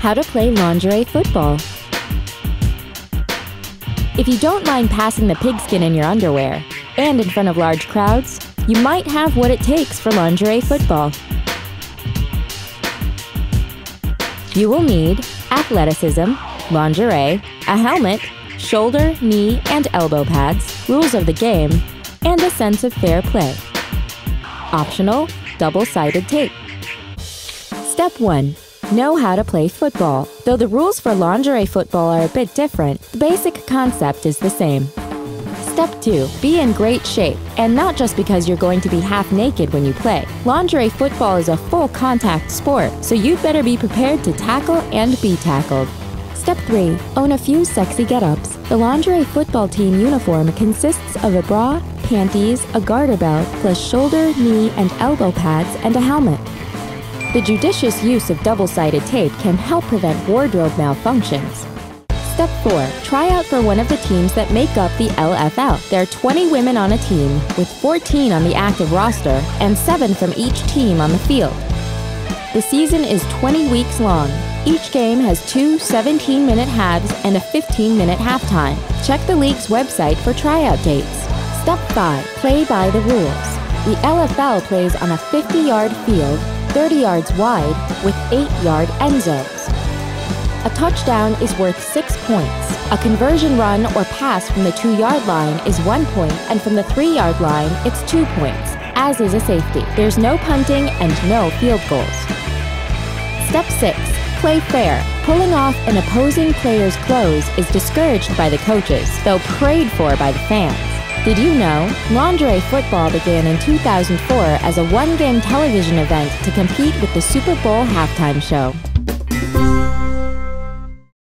How to play lingerie football. If you don't mind passing the pigskin in your underwear and in front of large crowds, you might have what it takes for lingerie football. You will need athleticism, lingerie, a helmet, shoulder, knee, and elbow pads, rules of the game, and a sense of fair play. Optional, double-sided tape. Step 1. Know how to play football. Though the rules for lingerie football are a bit different, the basic concept is the same. Step 2. Be in great shape, and not just because you're going to be half naked when you play. Lingerie football is a full contact sport, so you'd better be prepared to tackle and be tackled. Step 3. Own a few sexy get-ups. The lingerie football team uniform consists of a bra, panties, a garter belt, plus shoulder, knee, and elbow pads, and a helmet. The judicious use of double-sided tape can help prevent wardrobe malfunctions. Step 4. Try out for one of the teams that make up the LFL. There are 20 women on a team, with 14 on the active roster and 7 from each team on the field. The season is 20 weeks long. Each game has two 17 minute halves and a 15 minute halftime. Check the league's website for tryout dates. Step 5. Play by the rules. The LFL plays on a 50 yard field 30 yards wide with 8 yard end zones. A touchdown is worth 6 points. A conversion run or pass from the 2 yard line is 1 point, and from the 3 yard line, it's 2 points, as is a safety. There's no punting and no field goals. Step 6. Play fair. Pulling off an opposing player's clothes is discouraged by the coaches, though prayed for by the fans. Did you know? Lingerie football began in 2004 as a one game television event to compete with the Super Bowl halftime show.